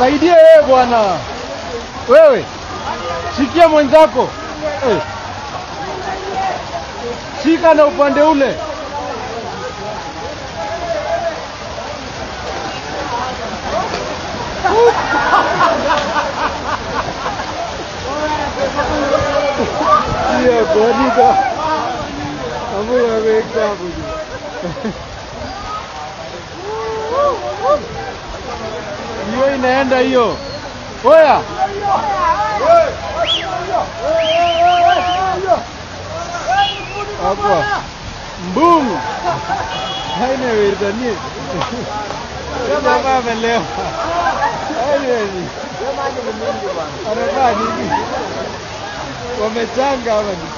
Saidie wewe bwana, wewe shikia mwenzako hey. Shika na upande ule. Beka punya. hiyo inaenda hiyo oya. Akwa mbungu. Ainewirtani amavelewa ainweni arabani wamechanga avani